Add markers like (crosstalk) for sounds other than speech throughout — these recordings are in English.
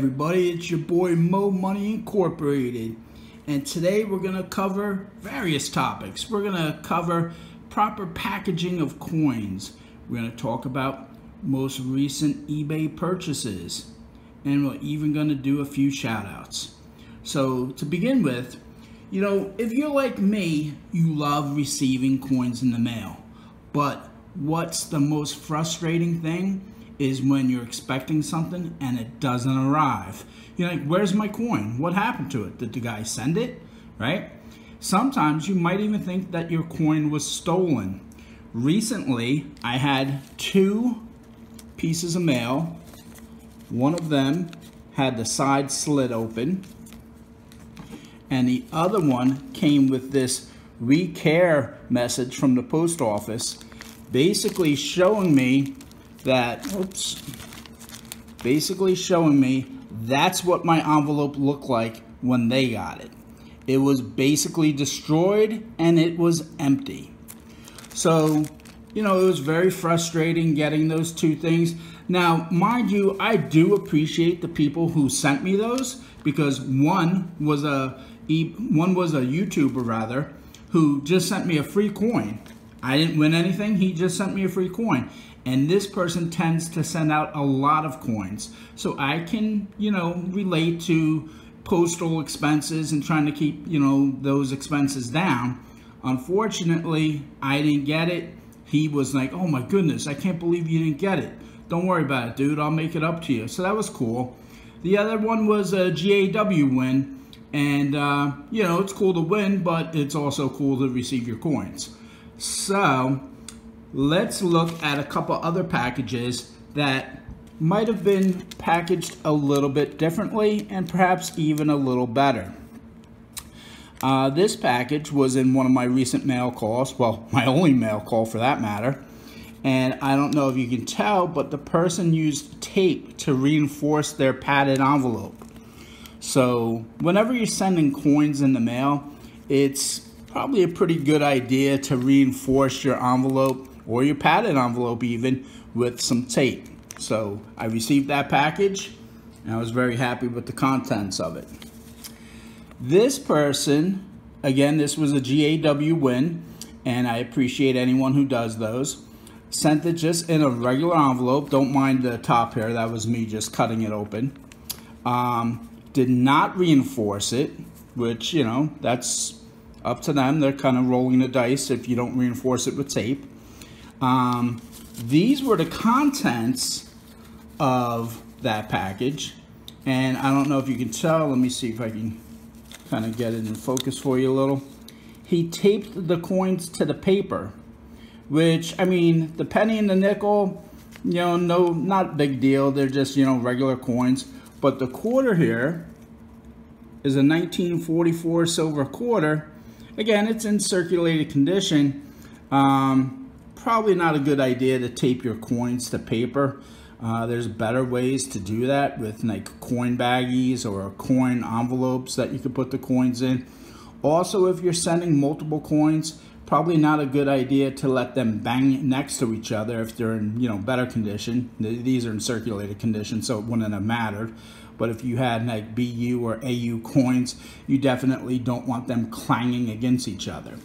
everybody, it's your boy Mo Money Incorporated. And today we're going to cover various topics. We're going to cover proper packaging of coins. We're going to talk about most recent eBay purchases. And we're even going to do a few shout outs. So, to begin with, you know, if you're like me, you love receiving coins in the mail. But what's the most frustrating thing? Is when you're expecting something and it doesn't arrive. You're like, where's my coin? What happened to it? Did the guy send it? Right? Sometimes you might even think that your coin was stolen. Recently, I had two pieces of mail. One of them had the side slit open, and the other one came with this we care message from the post office basically showing me that, oops, basically showing me that's what my envelope looked like when they got it. It was basically destroyed and it was empty. So, you know, it was very frustrating getting those two things. Now, mind you, I do appreciate the people who sent me those because one was a one was a YouTuber rather who just sent me a free coin. I didn't win anything. He just sent me a free coin and this person tends to send out a lot of coins. So I can, you know, relate to postal expenses and trying to keep, you know, those expenses down. Unfortunately, I didn't get it. He was like, oh my goodness, I can't believe you didn't get it. Don't worry about it, dude. I'll make it up to you. So that was cool. The other one was a GAW win. And, uh, you know, it's cool to win, but it's also cool to receive your coins. So, let's look at a couple other packages that might have been packaged a little bit differently and perhaps even a little better. Uh, this package was in one of my recent mail calls, well, (laughs) my only mail call for that matter. And I don't know if you can tell, but the person used tape to reinforce their padded envelope. So whenever you're sending coins in the mail, it's probably a pretty good idea to reinforce your envelope or your padded envelope even with some tape. So I received that package and I was very happy with the contents of it. This person, again, this was a GAW win and I appreciate anyone who does those. Sent it just in a regular envelope. Don't mind the top here. That was me just cutting it open. Um, did not reinforce it, which, you know, that's up to them. They're kind of rolling the dice if you don't reinforce it with tape. Um, these were the contents of that package. And I don't know if you can tell. Let me see if I can kind of get it in focus for you a little. He taped the coins to the paper, which, I mean, the penny and the nickel, you know, no, not big deal. They're just, you know, regular coins. But the quarter here is a 1944 silver quarter. Again, it's in circulated condition. Um, probably not a good idea to tape your coins to paper. Uh, there's better ways to do that with like coin baggies or coin envelopes that you could put the coins in. Also, if you're sending multiple coins, probably not a good idea to let them bang next to each other if they're in you know better condition. These are in circulated condition, so it wouldn't have mattered. But if you had like BU or AU coins, you definitely don't want them clanging against each other.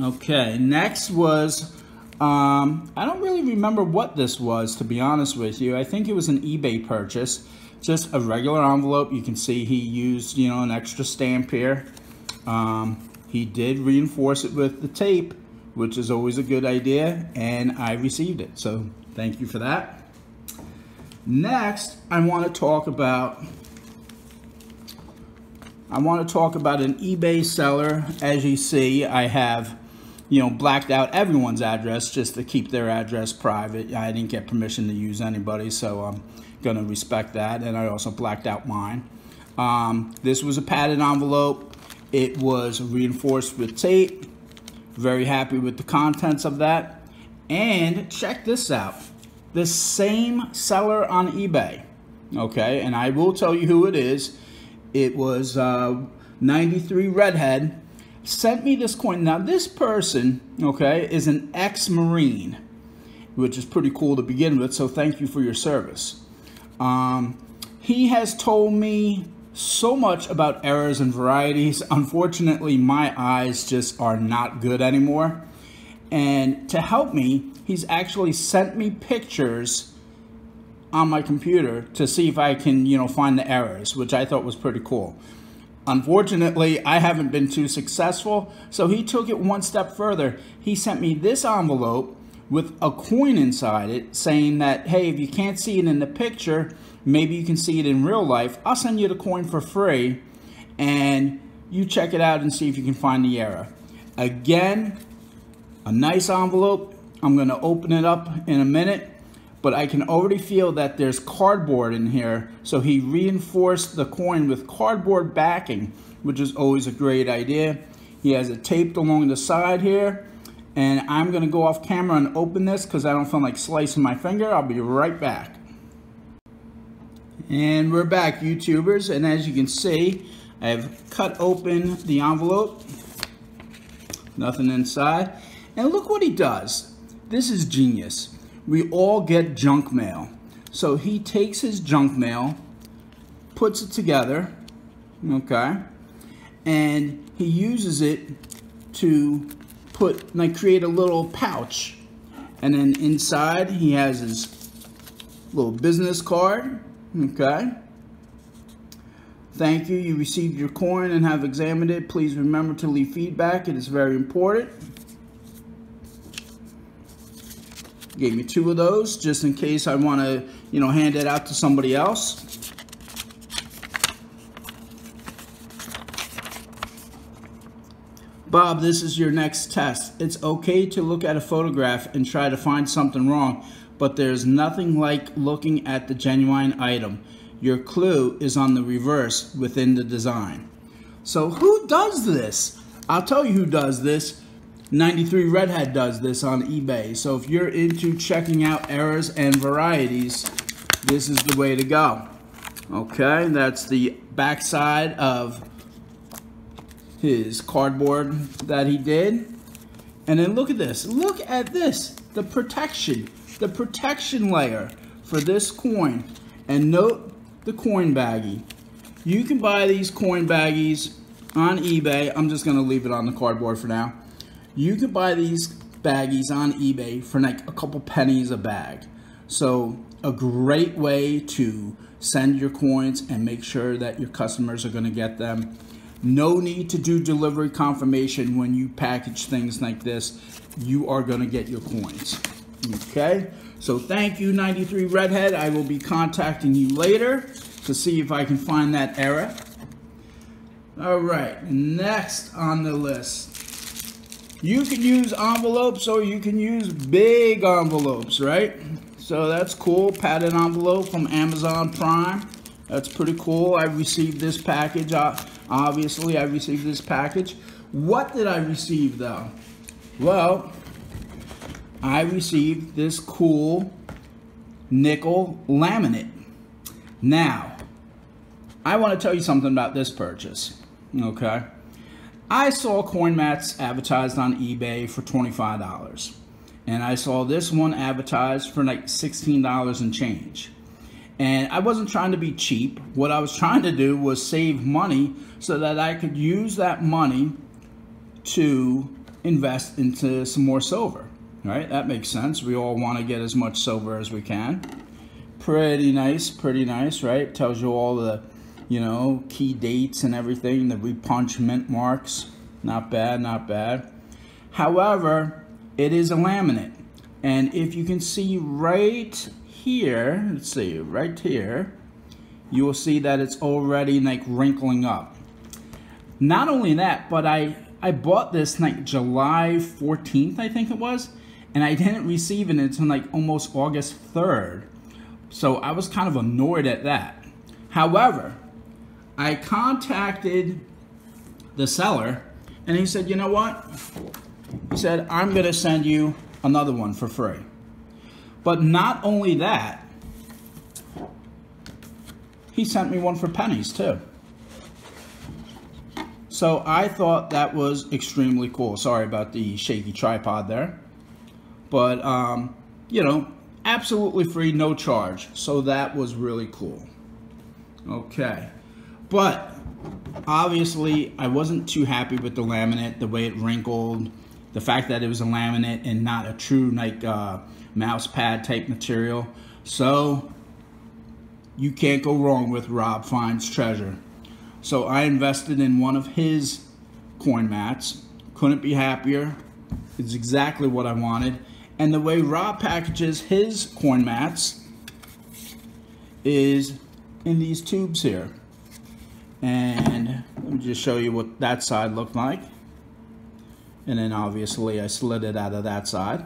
Okay, next was, um, I don't really remember what this was, to be honest with you. I think it was an eBay purchase. Just a regular envelope. You can see he used, you know, an extra stamp here. Um, he did reinforce it with the tape, which is always a good idea, and I received it. So thank you for that. Next, I want to talk about I want to talk about an eBay seller. As you see, I have you know, blacked out everyone's address just to keep their address private. I didn't get permission to use anybody, so I'm going to respect that. And I also blacked out mine. Um, this was a padded envelope. It was reinforced with tape. Very happy with the contents of that. And check this out. The same seller on eBay. Okay, and I will tell you who it is. It was uh, 93 Redhead sent me this coin. Now, this person, okay, is an ex-Marine, which is pretty cool to begin with, so thank you for your service. Um, he has told me so much about errors and varieties. Unfortunately, my eyes just are not good anymore. And to help me, he's actually sent me pictures on my computer to see if I can, you know, find the errors, which I thought was pretty cool. Unfortunately, I haven't been too successful, so he took it one step further. He sent me this envelope with a coin inside it saying that, hey, if you can't see it in the picture, maybe you can see it in real life. I'll send you the coin for free and you check it out and see if you can find the error. Again, a nice envelope. I'm going to open it up in a minute, but I can already feel that there's cardboard in here. So he reinforced the coin with cardboard backing, which is always a great idea. He has it taped along the side here. And I'm going to go off camera and open this because I don't feel like slicing my finger. I'll be right back. And we're back, YouTubers. And as you can see, I've cut open the envelope. Nothing inside. And look what he does. This is genius. We all get junk mail. So he takes his junk mail, puts it together, okay, and he uses it to put, like create a little pouch. And then inside he has his little business card, okay. Thank you. You received your coin and have examined it. Please remember to leave feedback. It is very important. Gave me two of those just in case I want to, you know, hand it out to somebody else. Bob, this is your next test. It's okay to look at a photograph and try to find something wrong, but there's nothing like looking at the genuine item. Your clue is on the reverse within the design. So who does this? I'll tell you who does this. 93 Redhead does this on eBay. So if you're into checking out errors and varieties, this is the way to go. Okay, that's the backside of his cardboard that he did. And then look at this. Look at this. The protection. The protection layer for this coin. And note the coin baggie. You can buy these coin baggies on eBay. I'm just going to leave it on the cardboard for now. You can buy these baggies on eBay for like a couple pennies a bag. So a great way to send your coins and make sure that your customers are going to get them no need to do delivery confirmation when you package things like this. You are going to get your coins. Okay? So thank you, 93 Redhead. I will be contacting you later to see if I can find that error. All right, next on the list. You can use envelopes or you can use big envelopes, right? So that's cool. Padded envelope from Amazon Prime. That's pretty cool. I received this package. Obviously, I received this package. What did I receive though? Well, I received this cool nickel laminate. Now, I want to tell you something about this purchase, okay? I saw coin mats advertised on eBay for $25. And I saw this one advertised for like $16 and change. And I wasn't trying to be cheap. What I was trying to do was save money so that I could use that money to invest into some more silver. Right? That makes sense. We all want to get as much silver as we can. Pretty nice, pretty nice, right? Tells you all the, you know, key dates and everything, the repunched mint marks. Not bad, not bad. However, it is a laminate. And if you can see right here, let's see, right here, you will see that it's already like wrinkling up. Not only that, but I, I bought this like July 14th, I think it was, and I (laughs) didn't receive it until like almost August 3rd. So I was kind of annoyed at that. However, I contacted the seller and he said, you know what? He said, I'm going to send you another one for free. But not only that, he sent me one for pennies too. So I thought that was extremely cool. Sorry about the shaky tripod there. But, um, you know, absolutely free, no charge. So that was really cool. Okay. But obviously I wasn't too happy with the laminate, the way it wrinkled, the fact that it was a laminate and not a true like uh, mouse pad type material. So you can't go wrong with Rob Finds Treasure. So I invested in one of his coin mats. Couldn't be happier. It's exactly what I wanted. And the way Rob packages his coin mats is in these tubes here. And let me just show you what that side looked like. And then obviously I slid it out of that side.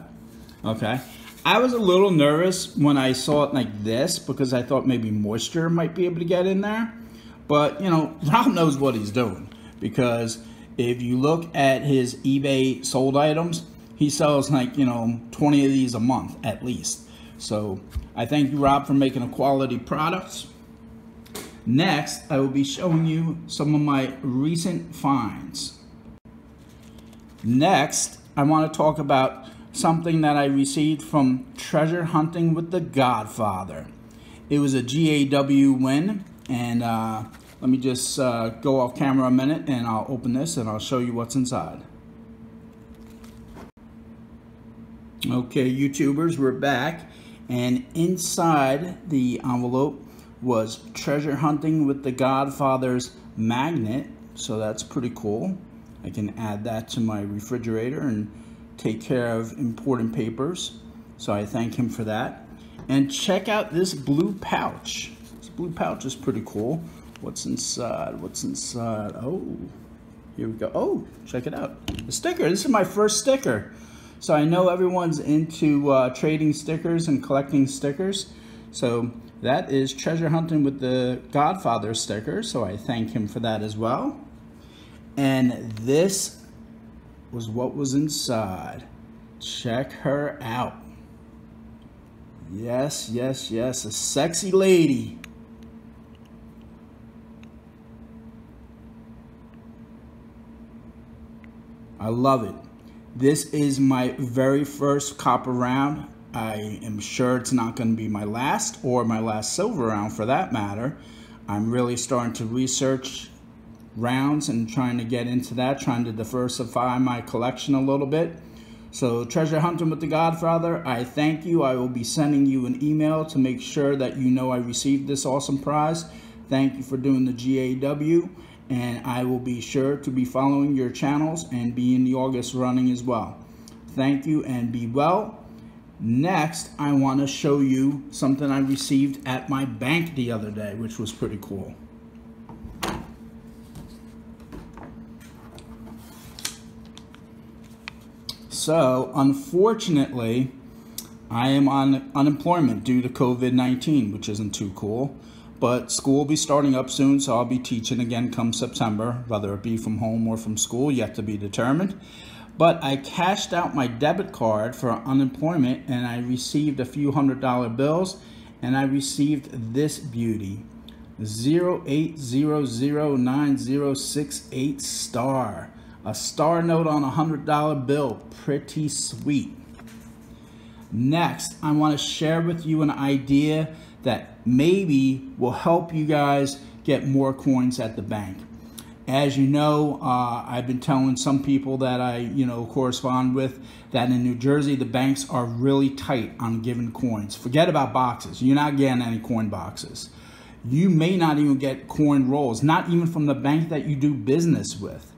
Okay. I was a little nervous when I saw it like this because I thought maybe moisture might be able to get in there. But, you know, (laughs) Rob knows what he's doing because if you look at his eBay sold items, he sells like, you know, 20 of these a month at least. So I thank you, Rob, for making a quality product. Next, I will be showing you some of my recent finds. Next, I want to talk about something that I received from Treasure Hunting with the Godfather. It was a GAW win, and uh, let me just uh, go off camera a minute and I'll open this and I'll show you what's inside. Okay, YouTubers, we're back, and inside the envelope was Treasure Hunting with the Godfather's magnet, so that's pretty cool. I can add that to my refrigerator and take care of important papers. So I thank him for that. And check out this blue pouch. This blue pouch is pretty cool. What's inside? What's inside? Oh, here we go. Oh, check it out. The sticker. This is my first sticker. So I know everyone's into uh, trading stickers and collecting stickers. So that is treasure hunting with the Godfather sticker. So I thank him for that as well. And this was what was inside. Check her out. Yes, yes, yes, a sexy lady. I love it. This is my very first copper round. I am sure it's not going to be my last or my last silver round for that matter. I'm really starting to research rounds and trying to get into that, trying to diversify my collection a little bit. So Treasure Hunting with the Godfather, I thank you. I will be sending you an email to make sure that you know I received this awesome prize. Thank you for doing the GAW and I will be sure to be following your channels and be in the August running as well. Thank you and be well. Next, I want to show you something I received at my bank the other day, which was pretty cool. So, unfortunately, I am on unemployment due to COVID-19, which isn't too cool. But school will be starting up soon, so I'll be teaching again come September, whether it be from home or from school, yet to be determined. But I cashed out my debit card for unemployment and I received a few hundred dollar bills and I received this beauty. 08009068 star a star note on a $100 bill. Pretty sweet. Next, I want to share with you an idea that maybe will help you guys get more coins at the bank. As you know, uh, I've been telling some people that I, you know, correspond with that in New Jersey, the banks are really tight on giving coins. Forget about boxes. You're not getting any coin boxes. You may not even get coin rolls, not even from the bank that you do business with.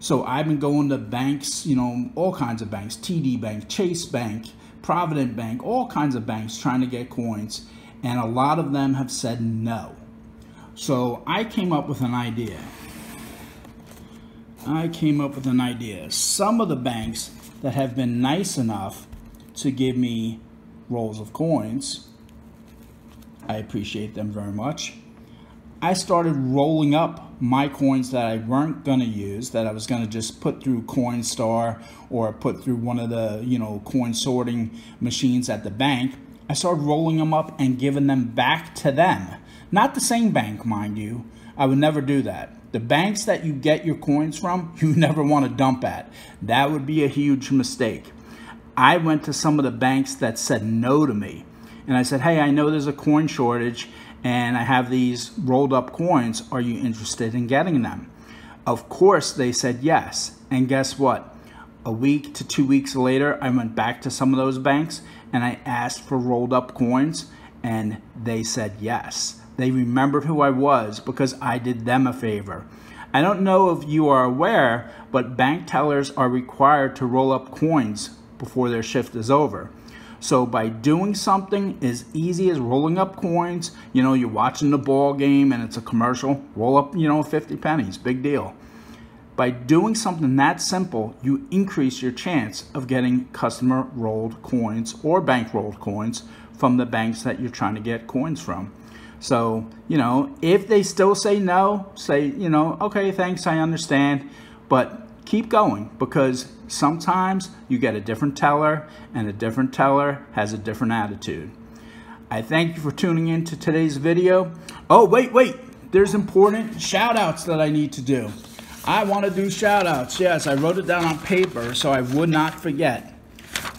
So I've been going to banks, you know, all kinds of banks, TD Bank, Chase Bank, Provident Bank, all kinds of banks trying to get coins. And a lot of them have said no. So I came up with an idea. I came up with an idea. Some of the banks that have been nice enough to give me rolls of coins, I appreciate them very much. I started rolling up my coins that I weren't going to use, that I was going to just put through Coinstar or put through one of the, you know, coin sorting machines at the bank. I started rolling them up and giving them back to them. Not the same bank, mind you. I would never do that. The banks that you get your coins from, (laughs) you never want to dump at. That would be a huge mistake. I went to some of the banks that said no to me. and I said, hey, I know there's a coin shortage and I have these rolled up coins. Are you interested in getting them? Of course, they said yes. And guess what? A week to two weeks later, I went back to some of those banks and I asked for rolled up coins and they said yes. They remembered who I was because I did them a favor. I don't know if you are aware, but bank tellers are required to roll up coins before their shift is over. So by doing something as easy as rolling up coins, you know, you're watching the ball game and it's a commercial, roll up, you know, 50 pennies, big deal. By doing something that simple, you increase your chance of getting customer rolled coins or bank rolled coins from the banks that you're trying to get coins from. So, you know, if they still say no, say, you know, okay, thanks, I understand, but keep going because sometimes you get a different teller and a different teller has a different attitude. I thank you for tuning in to today's video. Oh, wait, wait. There's important shout outs that I need to do. I want to do shout outs. Yes, I wrote it down on paper so I would not forget.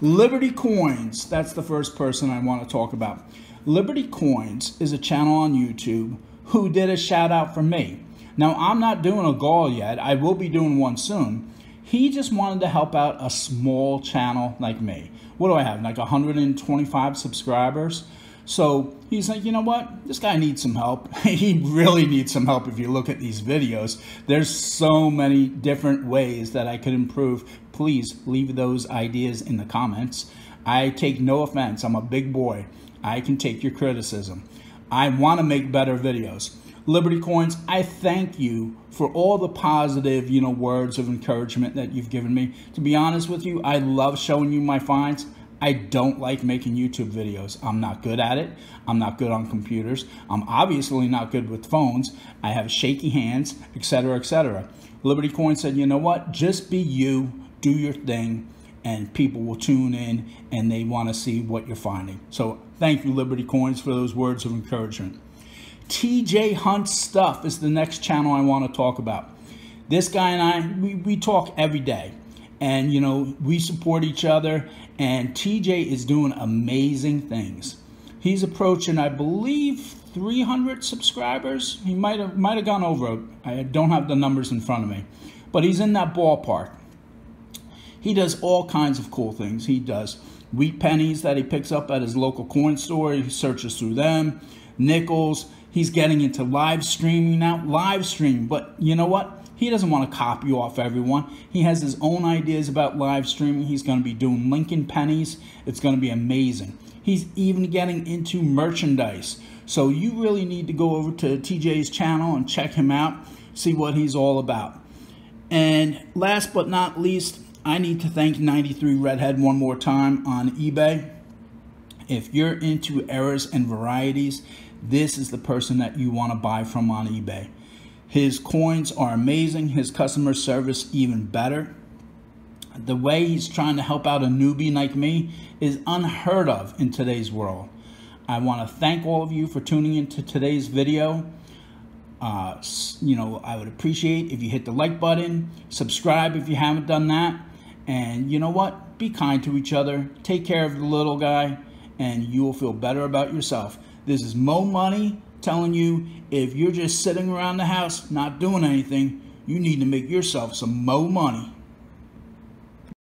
Liberty Coins, that's the first person I want to talk about. Liberty Coins is a channel on YouTube who did a shout out for me. Now, I'm not doing a goal yet. I will be doing one soon. He just wanted to help out a small channel like me. What do I have, like 125 subscribers? So he's like, you know what? This guy needs some help. (laughs) he really needs some help if you look at these videos. There's so many different ways that I could improve. Please leave those ideas in the comments. I take no offense. I'm a big boy. I can take your criticism. I want to make better videos. Liberty Coins, I thank you for all the positive, you know, words of encouragement that you've given me. To be honest with you, I love showing you my finds. I don't like making YouTube videos. I'm not good at it. I'm not good on computers. I'm obviously not good with phones. I have shaky hands, etc., etc. Liberty Coin said, you know what? Just be you, do your thing, and people will tune in and they want to see what you're finding. So thank you, Liberty Coins, for those words of encouragement. TJ Hunt Stuff is the next channel I want to talk about. This guy and I, we, we talk every day. And, you know, we support each other. And TJ is doing amazing things. He's approaching, I believe, 300 subscribers. He might have might have gone over. I don't have the numbers in front of me, but he's in that ballpark. He does all kinds of cool things. He does wheat pennies that he picks up at his local coin store. He searches through them, nickels. He's getting into live streaming now, live stream. But you know what? He doesn't want to copy off everyone. He has his own ideas about live streaming. He's going to be doing Lincoln pennies. It's going to be amazing. He's even getting into merchandise. So you really need to go over to TJ's channel and check him out, see what he's all about. And last but not least, I need to thank 93 Redhead one more time on eBay. If you're into errors and varieties, this is the person that you want to buy from on eBay. His coins are amazing, his customer service even better. The way he's trying to help out a newbie like me is unheard of in today's world. I want to thank all of you for tuning into today's video. Uh, you know, I would appreciate if you hit the like button, subscribe if you haven't done that, and you know what? Be kind to each other, take care of the little guy, and you will feel better about yourself. This is Mo Money telling you if you're just sitting around the house not doing anything, you need to make yourself some Mo money.